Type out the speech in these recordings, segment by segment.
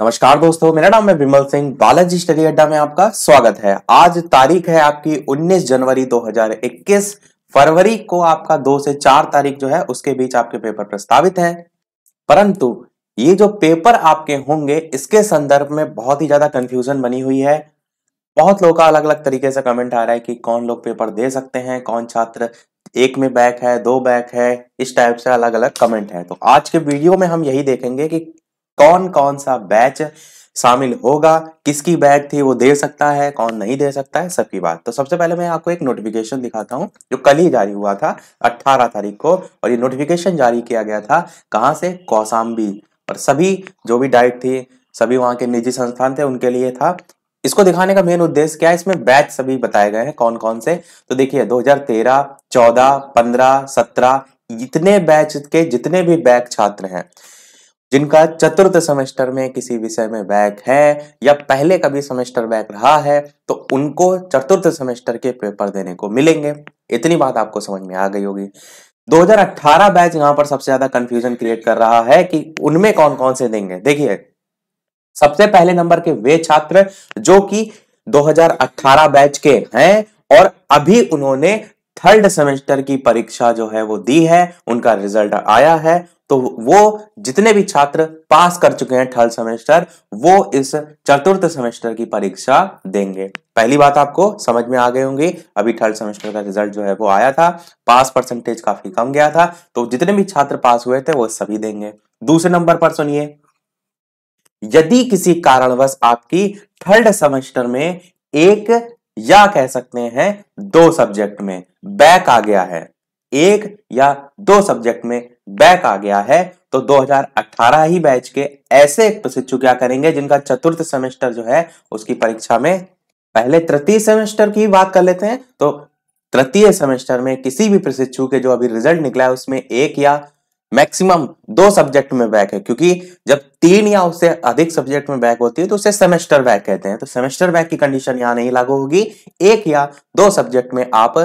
नमस्कार दोस्तों, मेरा नाम है विमल सिंह, बालाजी स्टडी अड्डा में आपका स्वागत है। आज तारीख है आपकी 19 जनवरी 2021 फरवरी को आपका दो से चार तारीख जो है, उसके बीच आपके पेपर प्रस्तावित है। परंतु ये जो पेपर आपके होंगे, इसके संदर्भ में बहुत ही ज़्यादा कंफ्यूजन बनी हुई है। बहुत लोगों का अलग अलग तरीके से कमेंट आ रहा है कि कौन लोग पेपर दे सकते हैं, कौन छात्र एक में बैक है, दो बैक है, इस टाइप से अलग अलग कमेंट है। तो आज के वीडियो में हम यही देखेंगे कि कौन कौन सा बैच शामिल होगा किसकी बैग थी वो दे सकता है कौन नहीं दे सकता है सबकी बात। तो सबसे पहले मैं आपको एक नोटिफिकेशन दिखाता हूँ जो कल ही जारी हुआ था 18 तारीख को और ये नोटिफिकेशन जारी किया गया था कहाँ से? कौसाम्बी और सभी जो भी डाइट थी सभी वहाँ के निजी संस्थान थे उनके लिए था। इसको दिखाने का मेन उद्देश्य क्या है? इसमें बैच सभी बताए गए हैं कौन कौन से। तो देखिए 2013, 14, 15, 17 इतने बैच के जितने भी बैच छात्र हैं जिनका चतुर्थ सेमेस्टर में किसी विषय में बैक है या पहले कभी सेमेस्टर बैक रहा है तो उनको चतुर्थ सेमेस्टर के पेपर देने को मिलेंगे। इतनी बात आपको समझ में आ गई होगी। 2018 बैच यहाँ पर सबसे ज़्यादा कंफ्यूजन क्रिएट कर रहा है कि उनमें कौन कौन से देंगे। देखिए, सबसे पहले नंबर के वे छात्र जो कि 2018 बैच के हैं और अभी उन्होंने थर्ड सेमेस्टर की परीक्षा जो है वो दी है, उनका रिज़ल्ट आया है। तो वो जितने भी छात्र पास कर चुके हैं थर्ड सेमेस्टर, वो इस चतुर्थ सेमेस्टर की परीक्षा देंगे। पहली बात आपको समझ में आ गए होंगे, अभी थर्ड सेमेस्टर का रिज़ल्ट जो है वो आया था, पास परसेंटेज काफ़ी कम गया था तो जितने भी छात्र पास हुए थे वो सभी देंगे। दूसरे नंबर पर सुनिए। यदि किसी कारणवश आपकी थर्ड सेमेस्टर में एक या कह सकते हैं दो सब्जेक्ट में बैक आ गया है, एक या दो सब्जेक्ट में बैक आ गया है तो 2018 ही बैच के ऐसे प्रशिक्षु क्या करेंगे जिनका चतुर्थ सेमेस्टर जो है, उसकी परीक्षा में पहले तृतीय सेमेस्टर की बात कर लेते हैं तो तृतीय सेमेस्टर में किसी भी प्रशिक्षु के जो अभी रिज़ल्ट निकला है, उसमें एक या मैक्सिमम दो सब्जेक्ट में बैक है, क्योंकि जब तीन या उससे अधिक सब्जेक्ट में बैक होती है तो उसे सेमेस्टर बैक कहते हैं। तो सेमेस्टर बैक की कंडीशन यहाँ नहीं लागू होगी, एक या दो सब्जेक्ट में आप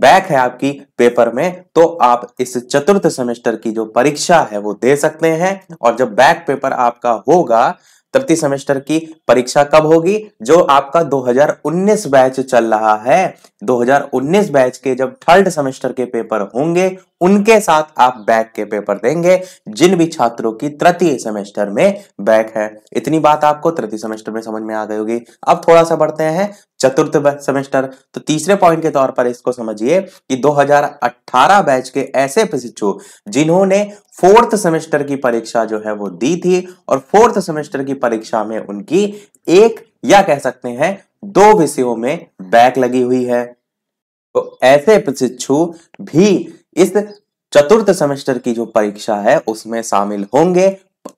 बैक है आपकी पेपर में तो आप इस चतुर्थ सेमेस्टर की जो परीक्षा है वो दे सकते हैं। और जब बैक पेपर आपका होगा, तृतीय सेमेस्टर की परीक्षा कब होगी? जो आपका 2019 बैच चल रहा है 2019 बैच के जब थर्ड सेमेस्टर के पेपर होंगे उनके साथ आप बैक के पेपर देंगे, जिन भी छात्रों की तृतीय सेमेस्टर में बैक है। इतनी बात आपको तृतीय सेमेस्टर में समझ में आ गई होगी। अब थोड़ा सा बढ़ते हैं, चतुर्थ सेमेस्टर। तो तीसरे पॉइंट के तौर पर इसको समझिए कि 2018 बैच के ऐसे प्रशिक्षु जिन्होंने फोर्थ सेमेस्टर की परीक्षा जो है वो दी थी और फोर्थ सेमेस्टर की परीक्षा में उनकी एक या कह सकते हैं, दो विषयों में बैक लगी हुई है। तो ऐसे प्रशिक्षु भी इस चतुर्थ सेमेस्टर की जो परीक्षा है उसमें शामिल होंगे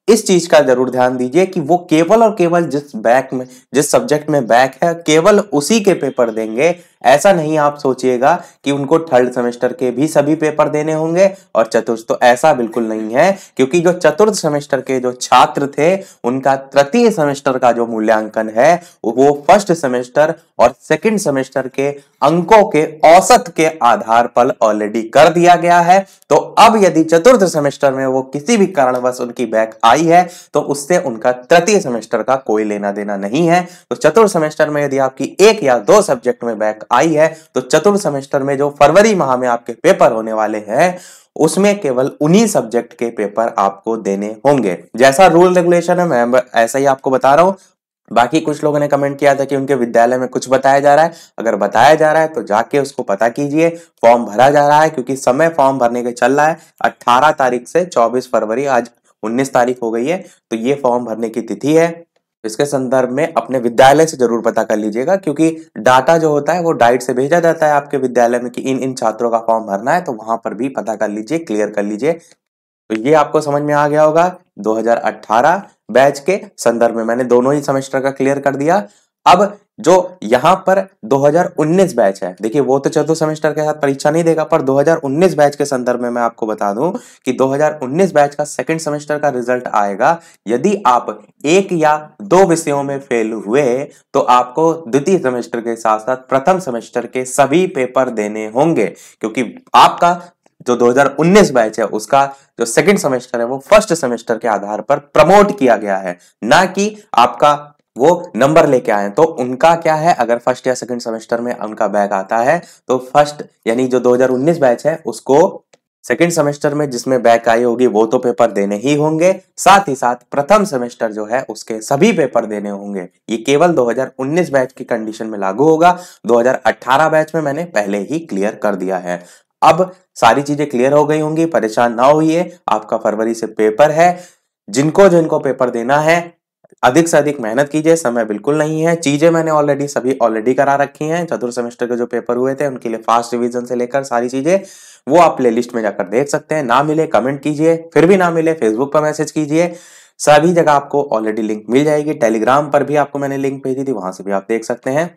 इस चीज़ का ज़रूर ध्यान दीजिए कि वो केवल और केवल जिस बैक में, जिस सब्जेक्ट में बैक है, केवल उसी के पेपर देंगे। ऐसा नहीं आप सोचिएगा कि उनको थर्ड सेमेस्टर के भी सभी पेपर देने होंगे और चतुर्थ तो ऐसा बिल्कुल नहीं है, क्योंकि जो चतुर्थ सेमेस्टर के जो छात्र थे, उनका तृतीय सेमेस्टर का जो मूल्यांकन है, वो फ़र्स्ट सेमेस्टर और सेकंड सेमेस्टर के अंकों के औसत के आधार पर ऑलरेडी कर दिया गया है। तो अब यदि चतुर्थ सेमेस्टर में वो किसी भी कारणवश उनकी बैक आई है तो उससे उनका तृतीय सेमेस्टर का कोई लेना देना नहीं है। तो चतुर्थ सेमेस्टर में यदि आपकी एक या दो सब्जेक्ट में बैक आई है तो चतुर्थ सेमेस्टर में जो फरवरी माह में आपके पेपर होने वाले हैं, उसमें केवल उन्हीं सब्जेक्ट के पेपर आपको देने होंगे। जैसा रूल रेगुलेशन है, मैं ऐसा ही आपको बता रहा हूँ। बाकी कुछ लोगों ने कमेंट किया था कि उनके विद्यालय में कुछ बताया जा रहा है। अगर बताया जा रहा है तो जाके उसको पता कीजिए। फॉर्म भरा जा रहा है, क्योंकि समय फॉर्म भरने के चल रहा है। 18 तारीख से 24 फरवरी आज 19 तारीख हो गई है तो ये फॉर्म भरने की तिथि है। इसके संदर्भ में अपने विद्यालय से ज़रूर पता कर लीजिएगा, क्योंकि डाटा जो होता है वो डाइट से भेजा जाता है आपके विद्यालय में कि इन इन छात्रों का फॉर्म भरना है तो वहाँ पर भी पता कर लीजिए, क्लियर कर लीजिए। तो ये आपको समझ में आ गया होगा 2018 बैच के संदर्भ में मैंने दोनों ही सेमेस्टर का क्लियर कर दिया। अब जो यहाँ पर 2019 बैच है। देखिए, वो तो चौथे सेमेस्टर के साथ परीक्षा नहीं देगा, पर 2019 बैच के संदर्भ में मैं आपको बता दूँ कि 2019 बैच का सेकंड सेमेस्टर का रिज़ल्ट आएगा। यदि आप एक या दो विषयों में फेल हुए तो आपको द्वितीय सेमेस्टर के साथ साथ प्रथम सेमेस्टर के सभी पेपर देने होंगे, क्योंकि आपका जो 2019 बैच है, उसका जो सेकंड सेमेस्टर है, वो फ़र्स्ट सेमेस्टर के आधार पर प्रमोट किया गया है। ना कि आपका वो नंबर लेके आए तो उनका क्या है? अगर फ़र्स्ट या सेकंड सेमेस्टर में उनका बैग आता है तो फ़र्स्ट यानी जो 2019 बैच है, उसको सेकेंड सेमेस्टर में जिसमें बैक आई होगी, वो तो पेपर देने ही होंगे। साथ ही साथ प्रथम सेमेस्टर जो है, उसके सभी पेपर देने होंगे। ये केवल 2019 बैच की कंडीशन में लागू होगा। 2018 बैच में मैंने पहले ही क्लियर कर दिया है। अब सारी चीज़ें क्लियर हो गई होंगी, परेशान ना होइए। आपका फरवरी से पेपर है। जिनको जिनको पेपर देना है अधिक से अधिक मेहनत कीजिए, समय बिल्कुल नहीं है। चीज़ें मैंने ऑलरेडी सभी ऑलरेडी करा रखी हैं। चतुर्थ सेमेस्टर के जो पेपर हुए थे, उनके लिए फास्ट रिवीजन से लेकर सारी चीज़ें, वो आप प्ले में जाकर देख सकते हैं। ना मिले कमेंट कीजिए, फिर भी ना मिले फेसबुक पर मैसेज कीजिए। सभी जगह आपको ऑलरेडी लिंक मिल जाएगी। टेलीग्राम पर भी आपको मैंने लिंक भेजी थी, वहाँ से भी आप देख सकते हैं।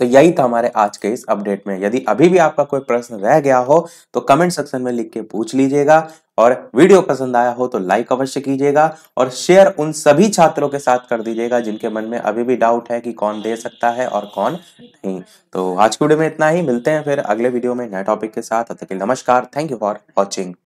तो यही था हमारे आज के इस अपडेट में। यदि अभी भी आपका कोई प्रश्न रह गया हो तो कमेंट सेक्शन में लिख के पूछ लीजिएगा। और वीडियो पसंद आया हो तो लाइक अवश्य कीजिएगा और शेयर उन सभी छात्रों के साथ कर दीजिएगा जिनके मन में अभी भी डाउट है कि कौन दे सकता है और कौन नहीं। तो आज के वीडियो में इतना ही, मिलते हैं फिर अगले वीडियो में नए टॉपिक के साथ। नमस्कार थैंक यू फॉर वॉचिंग